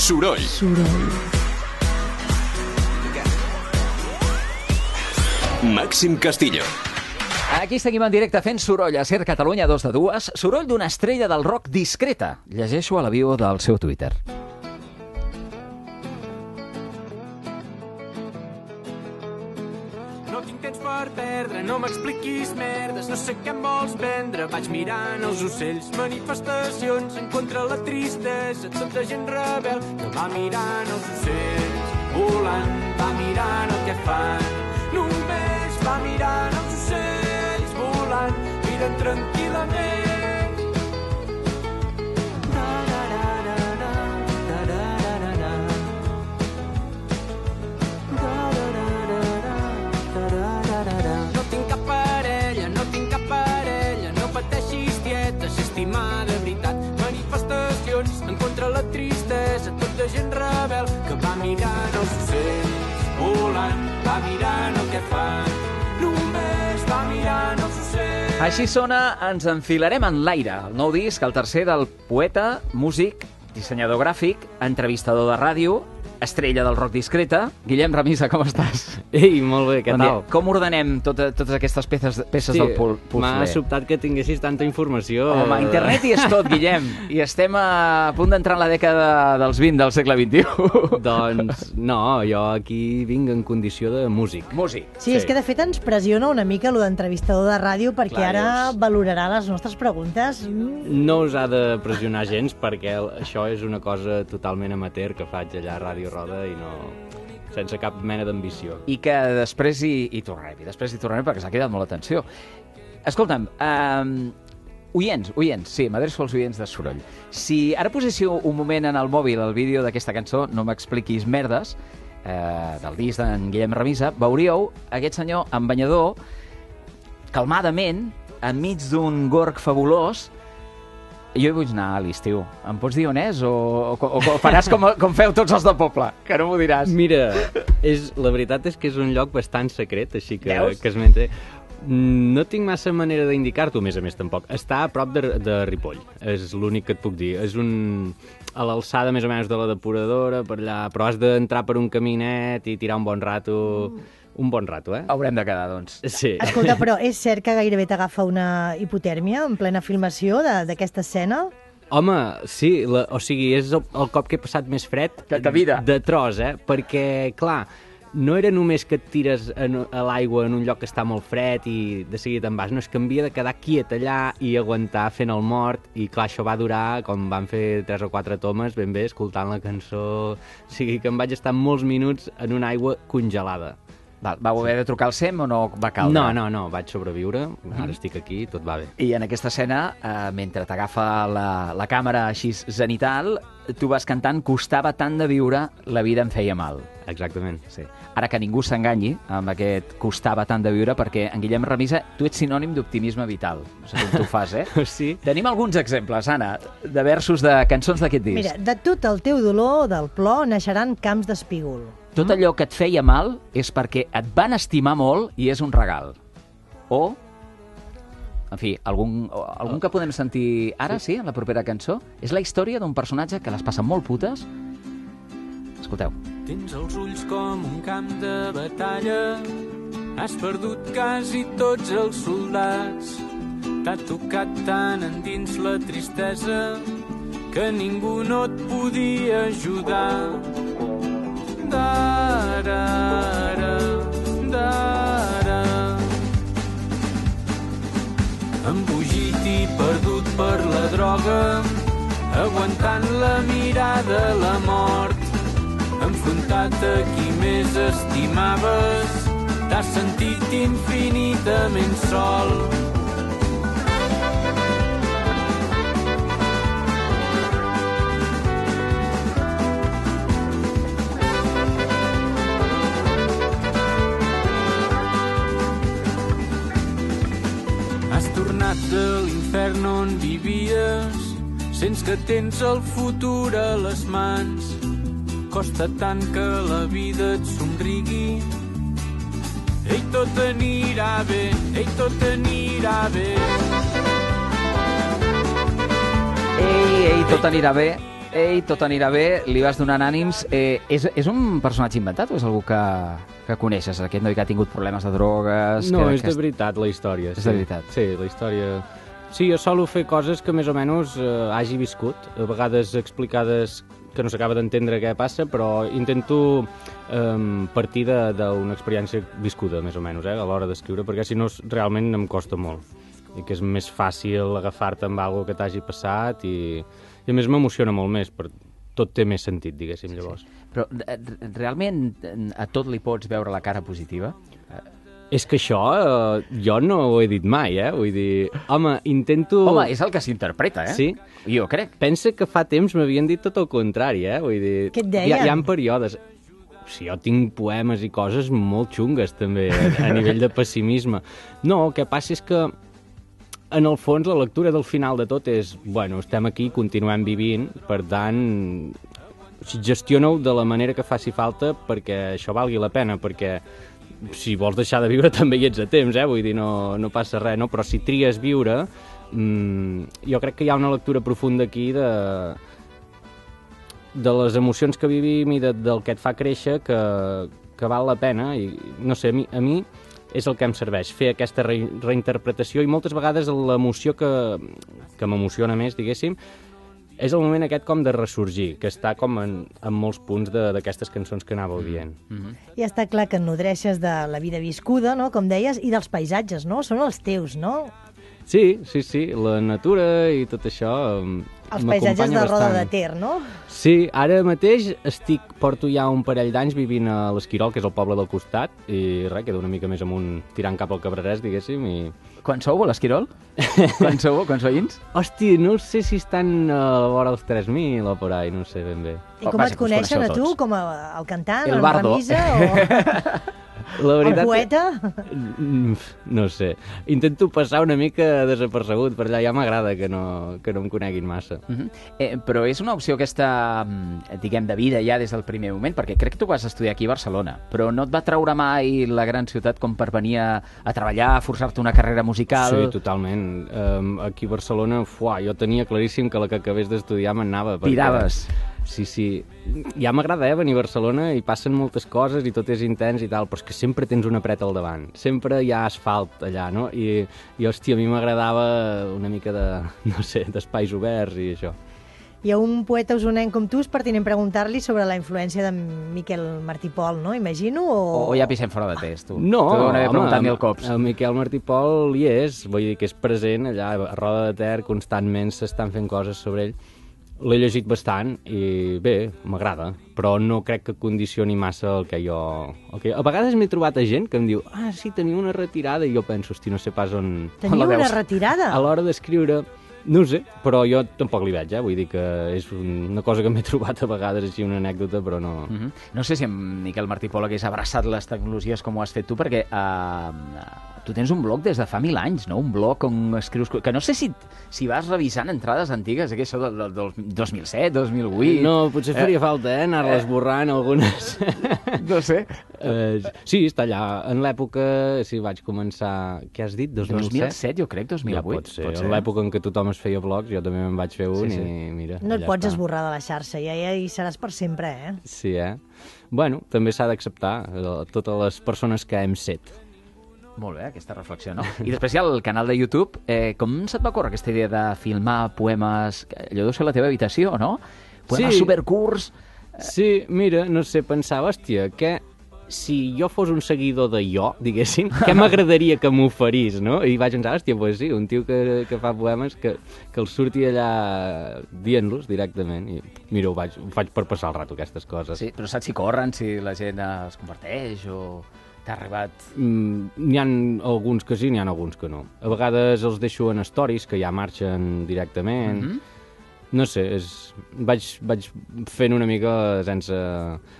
Soroll. Soroll. Màxim Castillo. Aquí seguim en directe fent soroll a Ser Catalunya 2 de 2, soroll d'una estrella del rock discreta. Llegeixo a la bio del seu Twitter. No m'expliquis merdes, no sé què em vols vendre. Vaig mirant els ocells, manifestacions en contra la tristesa, tota gent rebel que va mirant els ocells, volant, va mirant el que fan. Només va mirant els ocells, volant, miren tranquil·lament. Tota gent rebel que va mirant els ocells, volant, va mirant el que fan. Només va mirant els ocells. Així sona Ens enfilarem en l'aire, el nou disc, el tercer del poeta, músic, dissenyador gràfic, entrevistador de ràdio, estrella del rock discreta. Guillem Ramisa, com estàs? Ei, molt bé, què Bon dia. tal? Com ordenem tota, totes aquestes peces, peces del pul m'ha puzzle? sobtat que tinguessis tanta informació. Home, internet hi és tot, Guillem. I estem a punt d'entrar en la dècada dels 20 del segle XXI. Doncs no, jo aquí vinc en condició de músic. Músic. Sí, és que de fet ens pressiona una mica lo d'entrevistador de ràdio perquè Clar, ara dius. valorarà les nostres preguntes. No us ha de pressionar gens perquè això és una cosa totalment amateur que faig allà a Ràdio Roda i no sense cap mena d'ambició. I que després hi, hi tornarem, i després hi tornarem perquè s'ha quedat molt atenció. Escolta'm, um, oients, oients, sí, m'adreço als oients de soroll. Si ara poséssiu un moment en el mòbil el vídeo d'aquesta cançó, no m'expliquis merdes, eh, del disc d'en Guillem Remisa, veuríeu aquest senyor amb banyador, calmadament, enmig d'un gorg fabulós, jo hi vull anar a l'estiu. Em pots dir on és? O, o, o, o faràs com, com feu tots els del poble? Que no m'ho diràs. Mira, és, la veritat és que és un lloc bastant secret, així que, Veus? que es mentre... Mm, No tinc massa manera d'indicar-t'ho, a més a més, tampoc. Està a prop de, de Ripoll, és l'únic que et puc dir. És un... a l'alçada més o menys de la depuradora, per allà, però has d'entrar per un caminet i tirar un bon rato... Un bon rato, eh? Haurem de quedar, doncs. Sí. Escolta, però és cert que gairebé t'agafa una hipotèrmia en plena filmació de- d'aquesta escena? Home, sí, la, o sigui, és el, el cop que he passat més fred De ta vida. de tros, eh? Perquè, clar, no era només que et tires en, a l'aigua en un lloc que està molt fred i de seguida te'n vas, no, és que havia de quedar quiet allà i aguantar fent el mort i clar, això va durar, com van fer tres o quatre tomes, ben bé, escoltant la cançó o sigui que em vaig estar molts minuts en una aigua congelada. Val, vau haver de trucar al SEM o no va caldre? No, no, no, vaig sobreviure, ara estic aquí, tot va bé. I en aquesta escena, eh, mentre t'agafa la, la càmera així zenital, tu vas cantant Costava tant de viure, la vida em feia mal. Exactament. Sí. Ara que ningú s'enganyi amb aquest costava tant de viure, perquè en Guillem Remisa, tu ets sinònim d'optimisme vital. No sé com tu fas, eh? Sí? Tenim alguns exemples, Anna, de versos de cançons d'aquest disc. Mira, de tot el teu dolor, del plor, naixeran camps d'espígol. Tot allò que et feia mal és perquè et van estimar molt i és un regal. O, en fi, algun, algun que podem sentir ara, sí, en la propera cançó, és la història d'un personatge que les passa molt putes. Escolteu. Tens els ulls com un camp de batalla, has perdut quasi tots els soldats. T'ha tocat tan endins la tristesa que ningú no et podia ajudar. I perdut per la droga, aguantant la mirada a la mort, enfrontat a qui més estimaves, t'has sentit infinitament sol. Tornat de l'infern on vivies, sents que tens el futur a les mans. Costa tant que la vida et somrigui. Ei, tot anirà bé, ei, tot anirà bé. Ei, ei, tot anirà bé. Ei, tot anirà bé, li vas donant ànims. Eh, és, és un personatge inventat o és algú que, que coneixes? Aquest noi que ha tingut problemes de drogues... No, que, és que de veritat, la història. És sí. de veritat. Sí, la història... Sí, jo solo fer coses que més o menys eh, hagi viscut, a vegades explicades que no s'acaba d'entendre què passa, però intento eh, partir de- d'una experiència viscuda, més o menys, eh, a l'hora d'escriure, perquè si no realment em costa molt. I que és més fàcil agafar-te amb alguna que t'hagi passat i, i a més m'emociona molt més, per, tot té més sentit, diguéssim, llavors. Però eh, re- realment eh, a tot li pots veure la cara positiva? És que això eh, jo no ho he dit mai, eh? Vull dir, home, intento... Home, és el que s'interpreta, eh? Sí. Jo crec. Pensa que fa temps m'havien dit tot el contrari, eh? Vull dir, Què et hi, ha, deien? hi ha períodes... O sigui, jo tinc poemes i coses molt xungues, també, a, a nivell de pessimisme. No, el que passa és que, en el fons, la lectura del final de tot és, bueno, estem aquí, continuem vivint, per tant, gestiona-ho de la manera que faci falta perquè això valgui la pena, perquè si vols deixar de viure també hi ets a temps, eh? vull dir, no, no passa res, no? però si tries viure, mmm, jo crec que hi ha una lectura profunda aquí de, de les emocions que vivim i de, del que et fa créixer que, que val la pena i no sé, a mi, a mi és el que em serveix, fer aquesta re, reinterpretació i moltes vegades l'emoció que, que m'emociona més, diguéssim, és el moment aquest com de ressorgir, que està com en, en molts punts de- d'aquestes cançons que anàveu dient. I està clar que et nodreixes de la vida viscuda, no?, com deies, i dels paisatges, no? Són els teus, no? Sí, sí, sí, la natura i tot això Els paisatges de Roda bastant. de Ter, no? Sí, ara mateix estic, porto ja un parell d'anys vivint a l'Esquirol, que és el poble del costat, i res, queda una mica més amunt, tirant cap al Cabrerès, diguéssim, i... Quan sou a l'Esquirol? Quan sou? Quants veïns? Hosti, no sé si estan a la vora dels 3.000 o por ahí, no sé ben bé. I Oh, com vaja, et coneixen a tu, com a, el cantant, El el, bardo. remisa o La el veritat... poeta? Mm, No sé. Intento passar una mica desapercebut per allà. Ja m'agrada que, no, que no em coneguin massa. Uh -huh. eh, però és una opció aquesta, mm, diguem, de vida ja des del primer moment, perquè crec que tu vas estudiar aquí a Barcelona, però no et va treure mai la gran ciutat com per venir a, a treballar, a forçar-te una carrera musical? Sí, totalment. Um, aquí a Barcelona, fuà, jo tenia claríssim que la que acabés d'estudiar m'anava. perquè- Tiraves. Sí, sí. Ja m'agrada, eh, venir a Barcelona i passen moltes coses i tot és intens i tal, però és que sempre tens una preta al davant. Sempre hi ha asfalt allà, no? I, i hòstia, a mi m'agradava una mica de, no sé, d'espais oberts i això. I a un poeta usonenc com tu és pertinent preguntar-li sobre la influència de Miquel Martí Pol, no? Imagino, o... O, ja pisem fora de test, tu? No, Tu home, preguntat mil cops. El Miquel Martí Pol hi és, vull dir que és present allà a Roda de Ter, constantment s'estan fent coses sobre ell. L'he llegit bastant i bé, m'agrada, però no crec que condicioni massa el que jo... El que... A vegades m'he trobat a gent que em diu ah, sí, teniu una retirada, i jo penso, hosti, no sé pas on... Teniu la una veus? retirada? A l'hora d'escriure, no ho sé, però jo tampoc li veig, eh? Vull dir que és un- una cosa que m'he trobat a vegades així, una anècdota, però no... Mm -hmm. No sé si en Miquel Martí Pol hagués abraçat les tecnologies com ho has fet tu, perquè uh, tu tens un blog des de fa mil anys, no? Un blog on escrius... Que no sé si, si vas revisant entrades antigues, que això del, del, del 2007, 2008... No, potser faria falta, eh? Anar-les borrant, algunes. No sé. Eh, sí, està allà. En l'època, sí, vaig començar... Què has dit? 2007? 2007, jo crec, 2008. Ja pot ser. En l'època en què tothom es feia blogs, jo també me'n vaig fer un Sí, sí. i mira... No et pots està. esborrar de la xarxa, ja, ja hi seràs per sempre, eh? Sí, eh? Bueno, també s'ha d'acceptar eh, totes les persones que hem set. Molt bé, aquesta reflexió, no? I després hi ha el canal de YouTube. Eh, com se't va córrer aquesta idea de filmar poemes... Allò deu ser la teva habitació, no? Poemes Sí. supercurts... Sí, mira, no sé, pensava, hòstia, que si jo fos un seguidor de jo, diguéssim, què m'agradaria que m'oferís, no? I vaig pensar, hòstia, pues sí, un tio que, que fa poemes que, que els surti allà dient-los directament. I mira, ho, vaig, ho faig per passar el rato, aquestes coses. Sí, però saps si corren, si la gent eh, es converteix o t'ha arribat... Mm, N'hi ha alguns que sí, n'hi ha alguns que no. A vegades els deixo en stories, que ja marxen directament. Mhm. No sé, és... vaig, vaig fent una mica sense,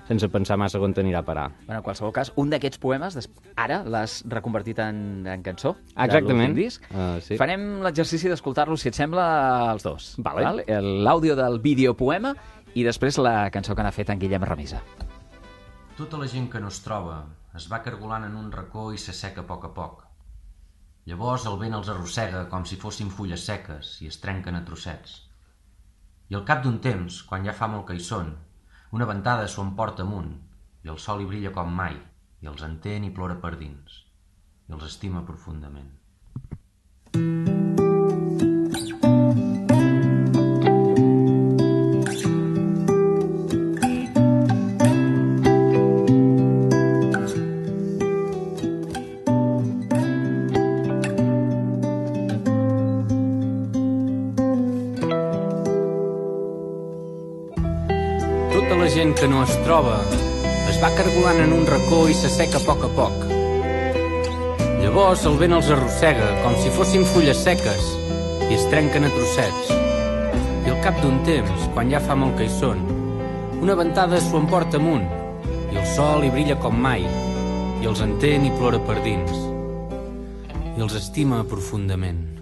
sense pensar massa on anirà a parar. Bueno, en qualsevol cas, un d'aquests poemes, des... ara l'has reconvertit en, en cançó. Exactament. disc. Uh, sí. Farem l'exercici d'escoltar-lo, si et sembla, els dos. Vale. Val? El- L'àudio del videopoema i després la cançó que n'ha fet en Guillem Remisa. Tota la gent que no es troba es va cargolant en un racó i s'asseca a poc a poc. Llavors el vent els arrossega com si fossin fulles seques i es trenquen a trossets. I al cap d'un temps, quan ja fa molt que hi són, una ventada s'ho emporta amunt, i el sol hi brilla com mai, i els entén i plora per dins, i els estima profundament. Cargolant en un racó i s'asseca a poc a poc. Llavors el vent els arrossega com si fossin fulles seques i es trenquen a trossets. I al cap d'un temps, quan ja fa molt que hi són, una ventada s'ho emporta amunt i el sol hi brilla com mai i els entén i plora per dins i els estima profundament.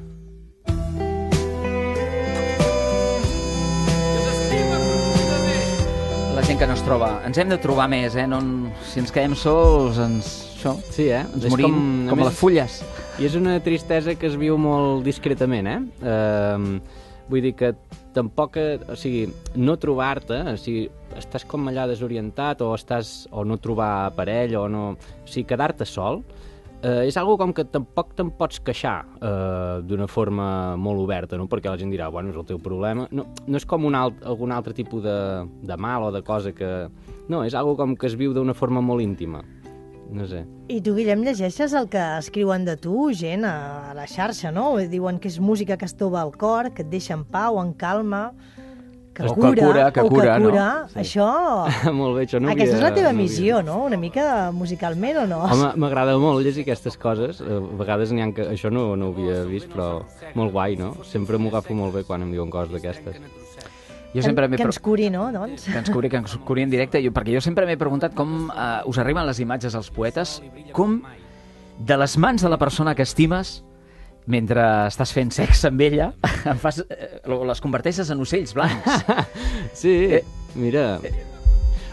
La gent que no es troba. Ens hem de trobar més, eh? No, si ens quedem sols, ens... Això, Sí, eh? ens És morim com, a com més, les fulles. I és una tristesa que es viu molt discretament, eh? eh vull dir que tampoc, eh, o sigui, no trobar-te, o sigui, estàs com allà desorientat o estàs, o no trobar parell o no... O sigui, quedar-te sol eh, és algo com que tampoc te'n pots queixar eh, d'una forma molt oberta, no? Perquè la gent dirà, bueno, és el teu problema. No, no és com un alt, algun altre tipus de, de mal o de cosa que... No, és algo com que es viu d'una forma molt íntima. No sé. I tu, Guillem, llegeixes el que escriuen de tu, gent, a, a la xarxa, no? Diuen que és música que es tova al cor, que et deixa en pau, en calma, que O que cura, cura, que o cura, que no? cura. Sí. Això... molt bé, això no Aquesta és la havia- teva no havia- missió, no? Una mica musicalment o no? Home, m'agrada molt llegir aquestes coses. A vegades n'hi ha que... Això no, no ho havia vist, però molt guai, no? Sempre m'ho agafo molt bé quan em diuen coses d'aquestes. Jo sempre que pre- ens curi, no? Doncs? que ens curi, que ens curi en directe, jo, perquè jo sempre m'he preguntat com uh, us arriben les imatges als poetes, com de les mans de la persona que estimes mentre estàs fent sexe amb ella, en fas, eh, les converteixes en ocells blancs. Sí, eh, mira...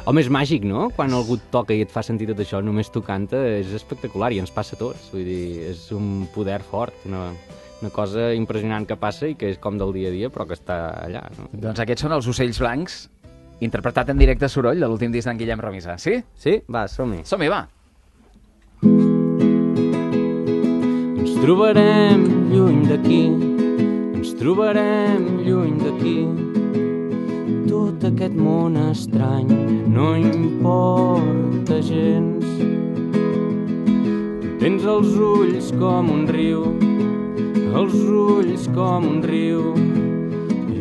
Home, és màgic, no? Quan algú et toca i et fa sentir tot això, només tu canta, és espectacular i ens passa a tots. Vull dir, és un poder fort, una, una cosa impressionant que passa i que és com del dia a dia, però que està allà, no? doncs aquests són els ocells blancs, interpretat en directe a soroll de l'últim disc d'en Guillem Romisa. Sí? Sí? Va, som-hi. Som-hi, va. Trobarem lluny d'aquí, ens trobarem lluny d'aquí. Tot aquest món estrany no importa gens. Tens els ulls com un riu, els ulls com un riu.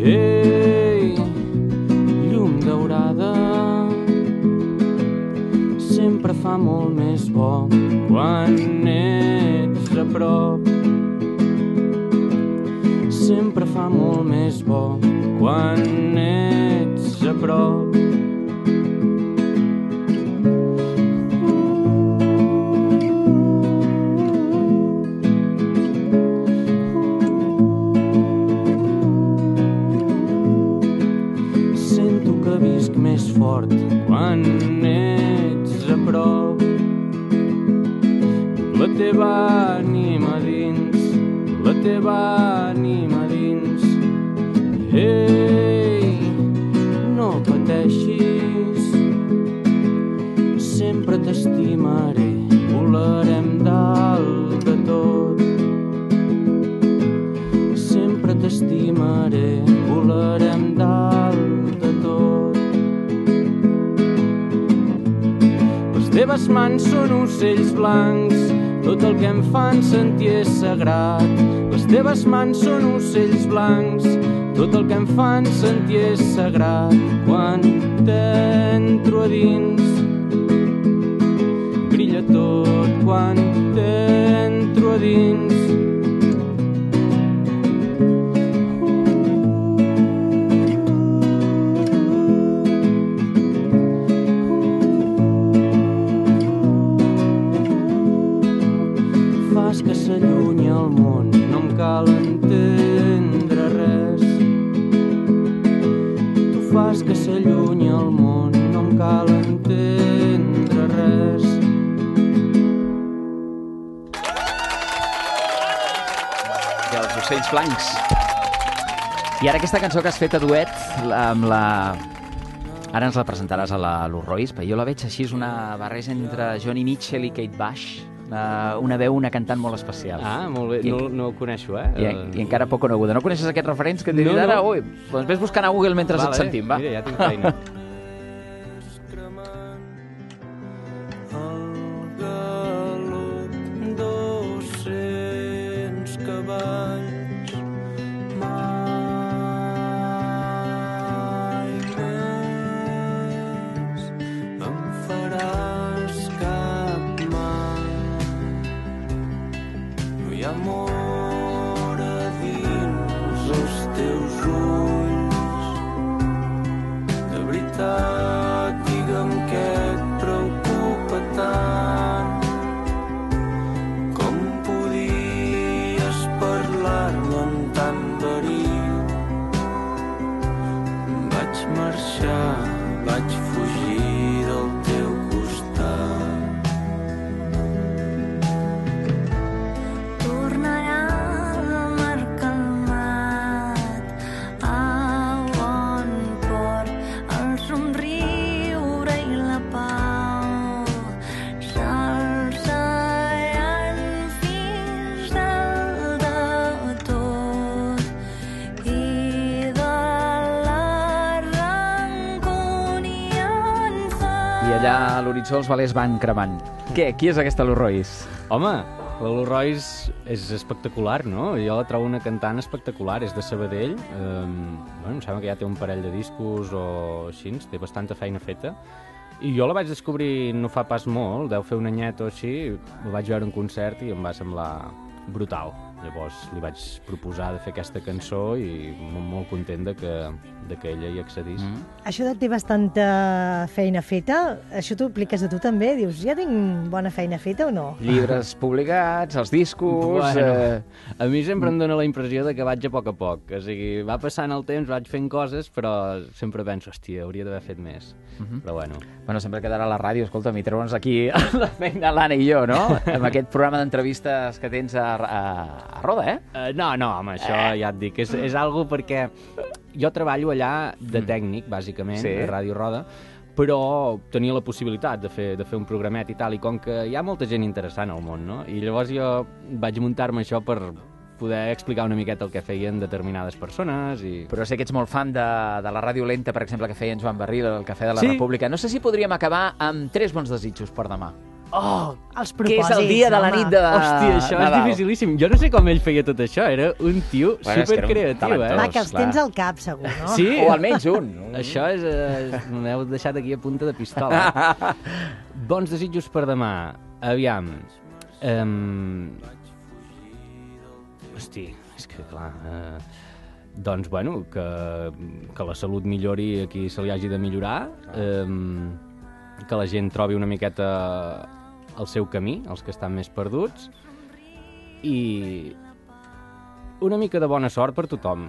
Ei, llum daurada, sempre fa molt més bo bo quan ets a prop. Més fort quan ets a prop. La teva ànima dins, la teva ànima dins. Ei, no pateixis, sempre t'estimaré, volarem dalt de tot. Sempre t'estimaré, volarem dalt de tot. Les teves mans són ocells blancs, tot el que em fan sentir és sagrat. Les teves mans són ocells blancs, tot el que em fan sentir és sagrat. Quan t'entro a dins, brilla tot quan t'entro a dins. Que s'allunyi el món, no em cal entendre res. Tu fas que s'allunyi el món, no em cal entendre res. I els ocells blancs. I ara aquesta cançó que has fet a duet amb la... Ara ens la presentaràs a la Lou Royce, però jo la veig així, és una barreja entre Johnny Mitchell i Kate Bush. Una, una veu, una cantant molt especial. Ah, molt bé. I- No, no ho coneixo, eh? I, I encara poc coneguda. No coneixes aquests referents que et diuen No, no. ara? Ui, doncs ves buscant a Google mentre Vale, et sentim, va. Mira, ja tinc feina. I allà a l'horitzó els velers van cremant. Què? Qui és aquesta Lou Royce? Home, la Lou Royce és espectacular, no? Jo la trobo una cantant espectacular, és de Sabadell. Um, bueno, em sembla que ja té un parell de discos o així, té bastanta feina feta. I jo la vaig descobrir no fa pas molt, deu fer un anyet o així, la vaig veure en concert i em va semblar brutal. Llavors li vaig proposar de fer aquesta cançó i molt, molt content de que, de que ella hi accedís. Mm. Això de té bastanta feina feta, això t'ho apliques a tu també? Dius, ja tinc bona feina feta o no? Llibres publicats, els discos... Bueno, Eh... a mi sempre em dóna la impressió de que vaig a poc a poc. O sigui, va passant el temps, vaig fent coses, però sempre penso, hòstia, hauria d'haver fet més. Però bueno, Bueno, sempre quedarà a la ràdio, escolta'm, i treure'ns aquí la feina l'Anna i jo, no? Amb aquest programa d'entrevistes que tens a, a, a Roda, eh? Uh, no, no, home, això eh. ja et dic, és, és algo perquè jo treballo allà de tècnic, bàsicament, Sí. a Ràdio Roda, però tenia la possibilitat de fer, de fer un programet i tal, i com que hi ha molta gent interessant al món, no? I llavors jo vaig muntar-me això per poder explicar una miqueta el que feien determinades persones i... Però sé que ets molt fan de, de la ràdio lenta, per exemple, que feia en Joan Barril, el Cafè de la Sí. República. No sé si podríem acabar amb tres bons desitjos per demà. Oh, Els que és el propòsits, dia de la home. nit de Hòstia, això Nadal. és dificilíssim. Jo no sé com ell feia tot això, era un tio Bueno, un supercreatiu, talentós. eh? Clar, que els clar. tens al cap, segur, no? Sí, O almenys un. Això és... Eh, M'heu deixat aquí a punta de pistola. Bons desitjos per demà. Aviam. Um... Hosti, és que clar... Eh... Doncs, bueno, que, que la salut millori a qui se li hagi de millorar, um, que la gent trobi una miqueta el seu camí, els que estan més perduts, i una mica de bona sort per tothom,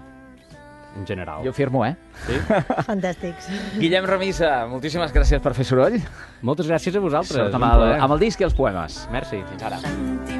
en general. Jo firmo, eh? Sí? Fantàstics. Guillem Remisa, moltíssimes gràcies per fer soroll. Moltes gràcies a vosaltres. Sort amb el, amb el disc i els poemes. Merci. Fins ara. sentir